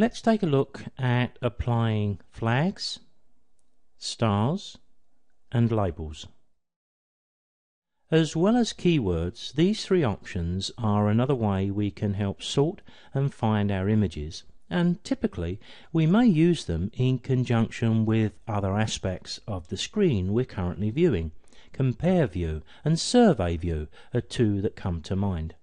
Let's take a look at applying flags, stars and labels. As well as keywords, these three options are another way we can help sort and find our images, and typically we may use them in conjunction with other aspects of the screen we're currently viewing. Compare view and survey view are two that come to mind.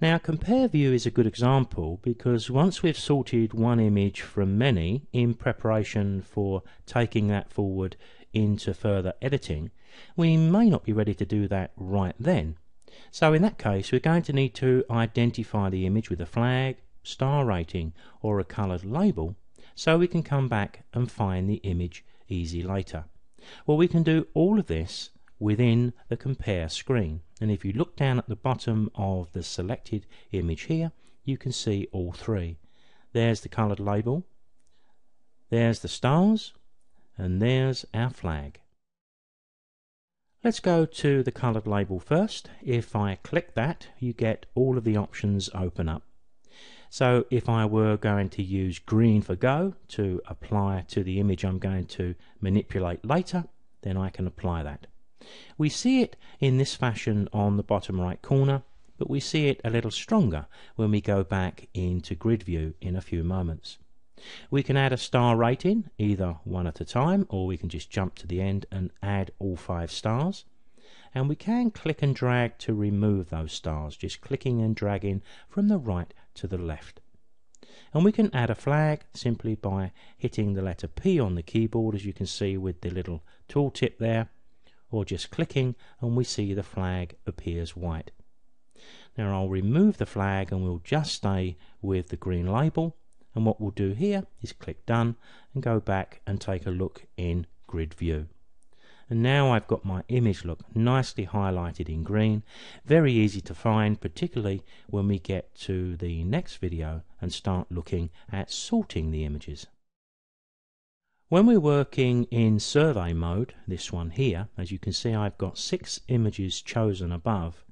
Now compare view is a good example because once we've sorted one image from many in preparation for taking that forward into further editing, we may not be ready to do that right then. So in that case, we're going to need to identify the image with a flag, star rating, or a coloured label so we can come back and find the image easy later. Well, we can do all of this within the compare screen. And if you look down at the bottom of the selected image here, you can see all three. There's the coloured label, there's the stars, and there's our flag. Let's go to the coloured label first. If I click that, you get all of the options open up. So if I were going to use green for go to apply to the image I'm going to manipulate later, then I can apply that. We see it in this fashion on the bottom right corner, but we see it a little stronger when we go back into grid view in a few moments. We can add a star rating, either one at a time, or we can just jump to the end and add all five stars. And we can click and drag to remove those stars, just clicking and dragging from the right to the left. And we can add a flag simply by hitting the letter P on the keyboard, as you can see with the little tooltip there, or just clicking and we see the flag appears white. Now I'll remove the flag and we'll just stay with the green label and what we'll do here is click done and go back and take a look in grid view. And now I've got my image look nicely highlighted in green, very easy to find, particularly when we get to the next video and start looking at sorting the images. When we're working in survey mode, this one here, as you can see I've got six images chosen above,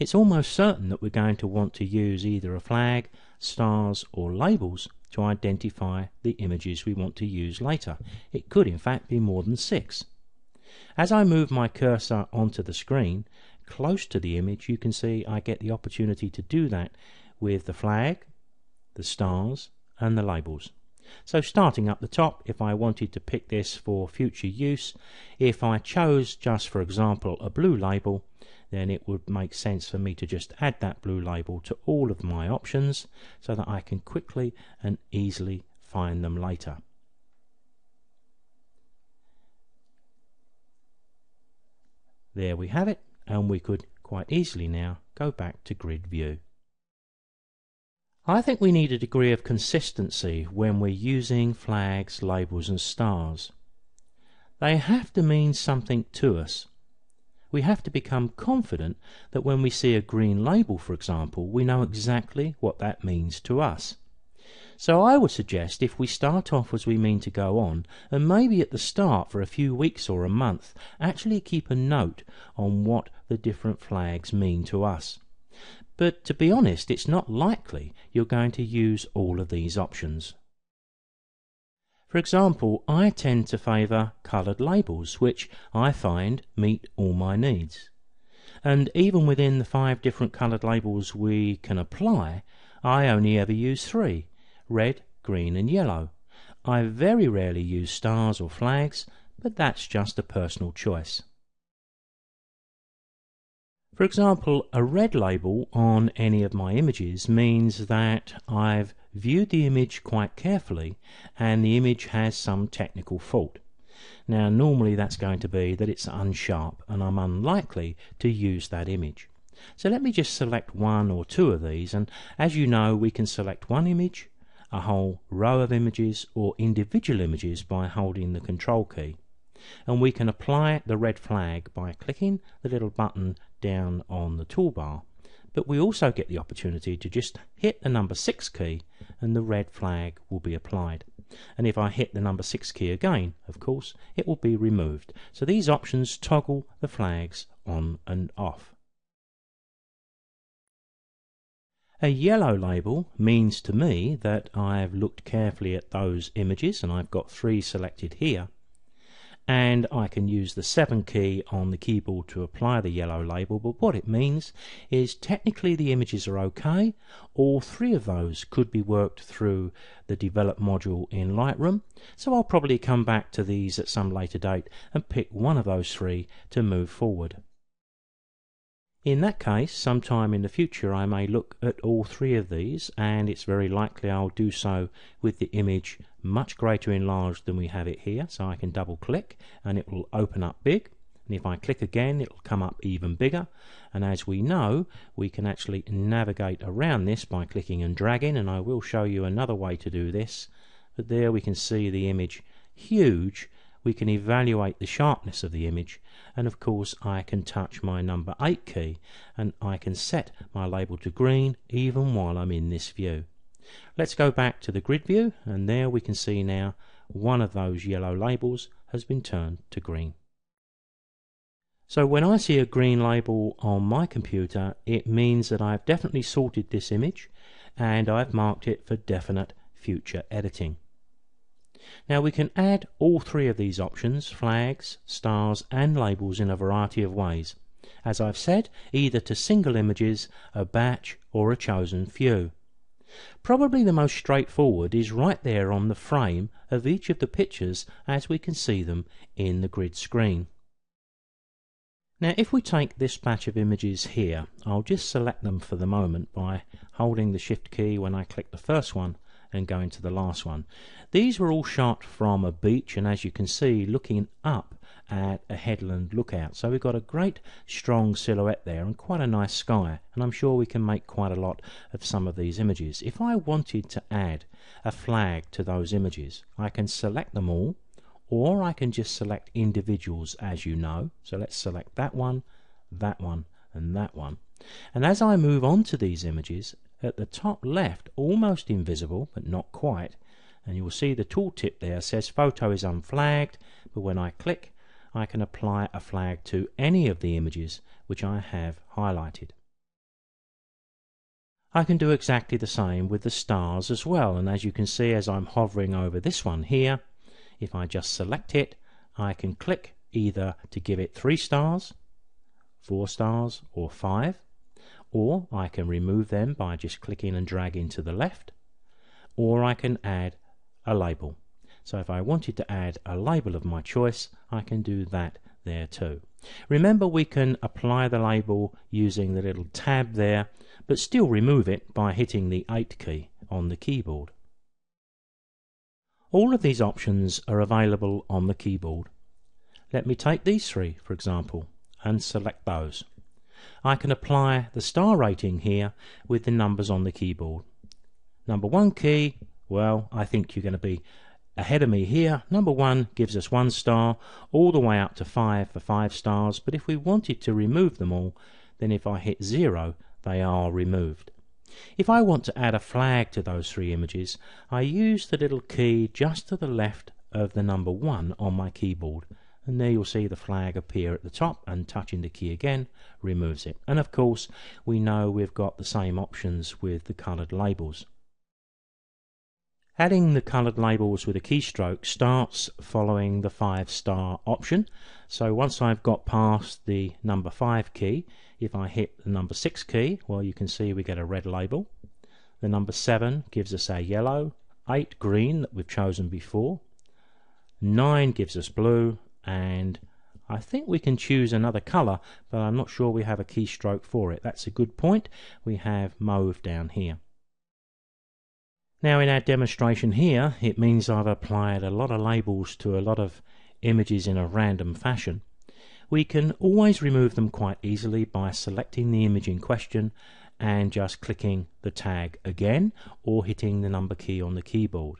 it's almost certain that we're going to want to use either a flag, stars or labels to identify the images we want to use later. It could in fact be more than six. As I move my cursor onto the screen, close to the image, you can see I get the opportunity to do that with the flag, the stars and the labels. So starting up the top, if I wanted to pick this for future use, if I chose just for example a blue label, then it would make sense for me to just add that blue label to all of my options so that I can quickly and easily find them later. There we have it, and we could quite easily now go back to grid view. I think we need a degree of consistency when we're using flags, labels and stars. They have to mean something to us we have to become confident that when we see a green label, for example, we know exactly what that means to us. So I would suggest if we start off as we mean to go on, and maybe at the start for a few weeks or a month, actually keep a note on what the different flags mean to us. But to be honest, it's not likely you're going to use all of these options. For example, I tend to favour coloured labels, which I find meet all my needs. And even within the five different coloured labels we can apply, I only ever use three red, green, and yellow. I very rarely use stars or flags, but that's just a personal choice. For example, a red label on any of my images means that I've viewed the image quite carefully and the image has some technical fault. Now normally that's going to be that it's unsharp and I'm unlikely to use that image. So let me just select one or two of these and as you know we can select one image, a whole row of images or individual images by holding the control key and we can apply the red flag by clicking the little button down on the toolbar. But we also get the opportunity to just hit the number 6 key and the red flag will be applied. And if I hit the number 6 key again, of course, it will be removed. So these options toggle the flags on and off. A yellow label means to me that I've looked carefully at those images and I've got three selected here and I can use the 7 key on the keyboard to apply the yellow label but what it means is technically the images are okay all three of those could be worked through the develop module in Lightroom so I'll probably come back to these at some later date and pick one of those three to move forward. In that case, sometime in the future I may look at all three of these and it's very likely I'll do so with the image much greater enlarged than we have it here. So I can double click and it will open up big. And if I click again, it'll come up even bigger. And as we know, we can actually navigate around this by clicking and dragging. And I will show you another way to do this. But there we can see the image huge we can evaluate the sharpness of the image and of course I can touch my number 8 key and I can set my label to green even while I'm in this view. Let's go back to the grid view and there we can see now one of those yellow labels has been turned to green. So when I see a green label on my computer it means that I've definitely sorted this image and I've marked it for definite future editing. Now we can add all three of these options, flags, stars and labels in a variety of ways. As I've said, either to single images, a batch or a chosen few. Probably the most straightforward is right there on the frame of each of the pictures as we can see them in the grid screen. Now if we take this batch of images here, I'll just select them for the moment by holding the shift key when I click the first one and going to the last one. These were all shot from a beach and as you can see looking up at a headland lookout. So we've got a great strong silhouette there and quite a nice sky and I'm sure we can make quite a lot of some of these images. If I wanted to add a flag to those images I can select them all or I can just select individuals as you know. So let's select that one, that one and that one. And as I move on to these images, at the top left, almost invisible, but not quite, and you will see the tooltip there says photo is unflagged, but when I click, I can apply a flag to any of the images which I have highlighted. I can do exactly the same with the stars as well, and as you can see as I'm hovering over this one here, if I just select it, I can click either to give it three stars, four stars, or five, or I can remove them by just clicking and dragging to the left, or I can add a label. So if I wanted to add a label of my choice, I can do that there too. Remember we can apply the label using the little tab there, but still remove it by hitting the 8 key on the keyboard. All of these options are available on the keyboard. Let me take these three, for example, and select those. I can apply the star rating here with the numbers on the keyboard. Number one key, well, I think you're going to be ahead of me here. Number one gives us one star, all the way up to five for five stars. But if we wanted to remove them all, then if I hit zero, they are removed. If I want to add a flag to those three images, I use the little key just to the left of the number one on my keyboard and there you'll see the flag appear at the top and touching the key again removes it. And of course we know we've got the same options with the coloured labels. Adding the coloured labels with a keystroke starts following the 5 star option. So once I've got past the number 5 key, if I hit the number 6 key, well you can see we get a red label. The number 7 gives us a yellow, 8 green that we've chosen before, 9 gives us blue, and I think we can choose another color but I'm not sure we have a keystroke for it. That's a good point. We have mauve down here. Now in our demonstration here it means I've applied a lot of labels to a lot of images in a random fashion. We can always remove them quite easily by selecting the image in question and just clicking the tag again or hitting the number key on the keyboard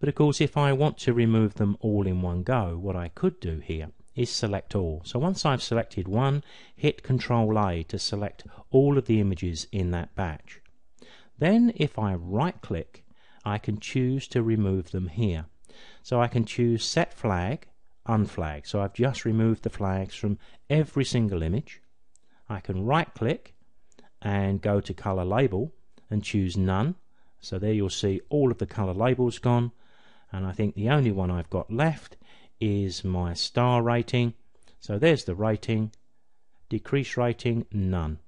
but of course, if I want to remove them all in one go, what I could do here is select all. So once I've selected one, hit Control A to select all of the images in that batch. Then if I right click, I can choose to remove them here. So I can choose Set Flag, Unflag. So I've just removed the flags from every single image. I can right click and go to Color Label and choose None. So there you'll see all of the colour labels gone. And I think the only one I've got left is my star rating. So there's the rating. Decrease rating, none.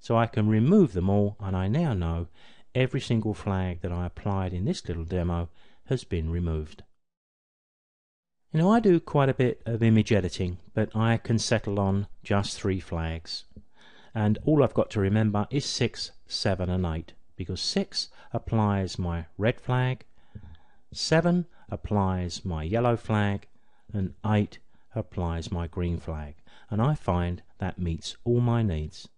So I can remove them all and I now know every single flag that I applied in this little demo has been removed. You know, I do quite a bit of image editing, but I can settle on just three flags. And all I've got to remember is 6, 7 and 8, because 6 applies my red flag, 7 applies my yellow flag, and 8 applies my green flag. And I find that meets all my needs.